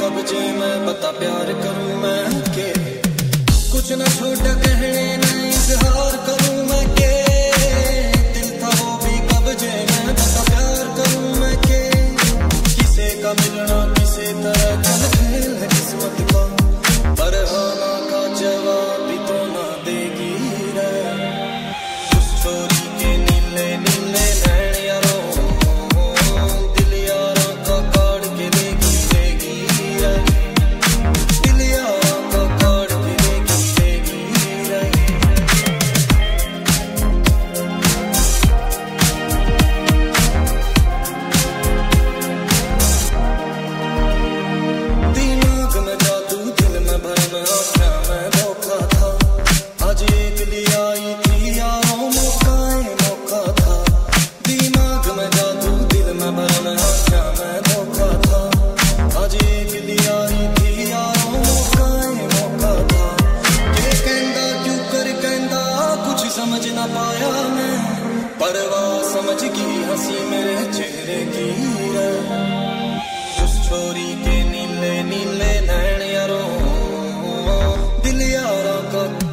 कब जे मैं बता प्यार करूँ मैं। के कुछ ना छोटा कहने पाया मैं, परवाह समझ की हँसी मेरे चेहरे की उस छोरी के नीले नीले यारो, दिल यारा का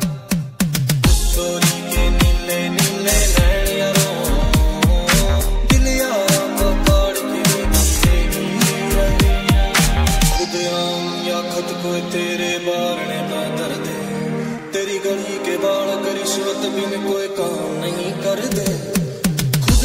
खुद को तेरे बारने में दर्द तेरी गली के बाल रिश्वत बिन कोई काम नहीं कर दे खुद